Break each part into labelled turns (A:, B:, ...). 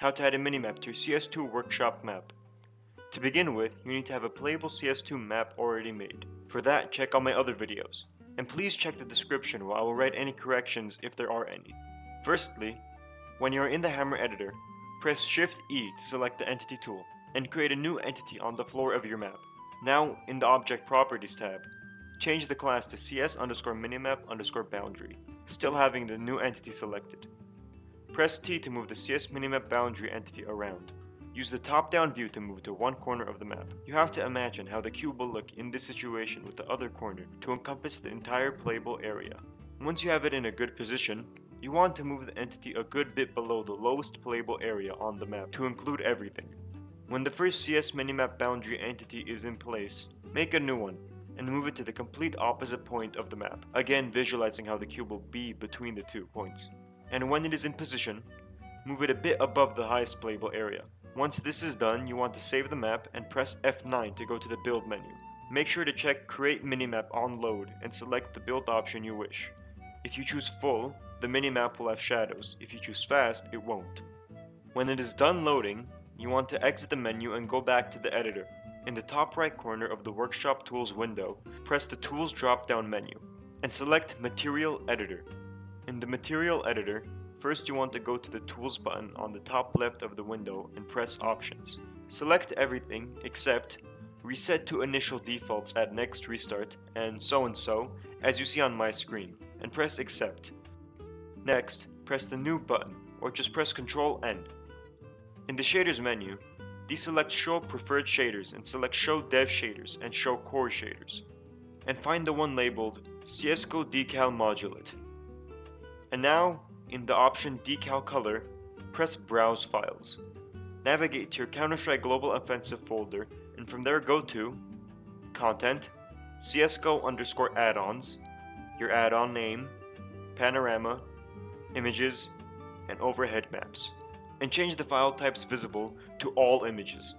A: how to add a minimap to your CS2 workshop map. To begin with, you need to have a playable CS2 map already made. For that, check out my other videos. And please check the description where I will write any corrections if there are any. Firstly, when you are in the Hammer editor, press Shift E to select the entity tool and create a new entity on the floor of your map. Now, in the Object Properties tab, change the class to CS underscore minimap underscore boundary, still having the new entity selected. Press T to move the CS minimap boundary entity around. Use the top-down view to move to one corner of the map. You have to imagine how the cube will look in this situation with the other corner to encompass the entire playable area. Once you have it in a good position, you want to move the entity a good bit below the lowest playable area on the map to include everything. When the first CS minimap boundary entity is in place, make a new one and move it to the complete opposite point of the map, again visualizing how the cube will be between the two points. And when it is in position, move it a bit above the highest playable area. Once this is done, you want to save the map and press F9 to go to the build menu. Make sure to check create minimap on load and select the build option you wish. If you choose full, the minimap will have shadows. If you choose fast, it won't. When it is done loading, you want to exit the menu and go back to the editor. In the top right corner of the Workshop Tools window, press the Tools drop-down menu and select Material Editor. In the Material Editor, First you want to go to the Tools button on the top left of the window and press Options. Select everything except Reset to initial defaults at next restart and so and so as you see on my screen and press Accept. Next, press the New button or just press Ctrl N. In the Shaders menu, deselect Show Preferred Shaders and select Show Dev Shaders and Show Core Shaders. And find the one labeled CSGO Decal Modulate. And now, in the option Decal Color, press Browse Files. Navigate to your Counter-Strike Global Offensive folder and from there go to Content, CSGO underscore add-ons, your add-on name, panorama, images, and overhead maps. And change the file types visible to all images.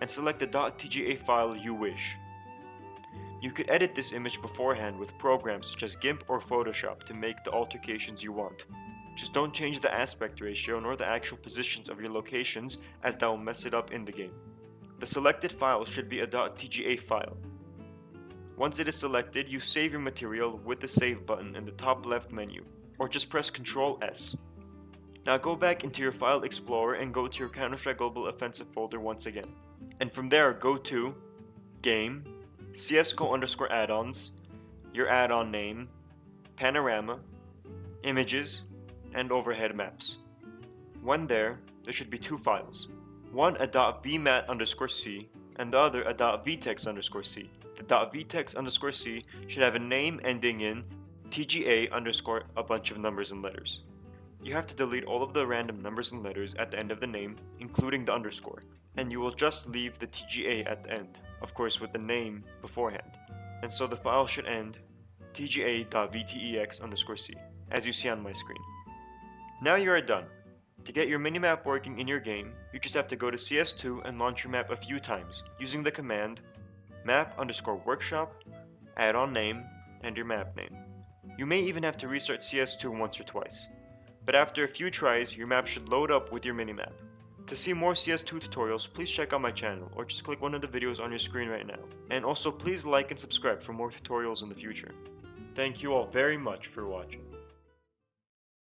A: And select the .tga file you wish. You could edit this image beforehand with programs such as GIMP or Photoshop to make the altercations you want. Just don't change the aspect ratio nor the actual positions of your locations as that will mess it up in the game. The selected file should be a .tga file. Once it is selected, you save your material with the save button in the top left menu, or just press Ctrl S. Now go back into your file explorer and go to your Counter-Strike Global Offensive folder once again. And from there go to Game, CSGO underscore add-ons, your add-on name, panorama, images, and overhead maps. When there, there should be two files. One a .vmat underscore c, and the other a .vtex underscore c. The .vtex underscore c should have a name ending in tga underscore a bunch of numbers and letters. You have to delete all of the random numbers and letters at the end of the name, including the underscore, and you will just leave the tga at the end of course with the name beforehand. And so the file should end tga.vtex underscore c, as you see on my screen. Now you are done. To get your minimap working in your game, you just have to go to CS2 and launch your map a few times, using the command map underscore workshop, add on name, and your map name. You may even have to restart CS2 once or twice, but after a few tries, your map should load up with your minimap. To see more CS2 tutorials, please check out my channel or just click one of the videos on your screen right now. And also please like and subscribe for more tutorials in the future. Thank you all very much for watching.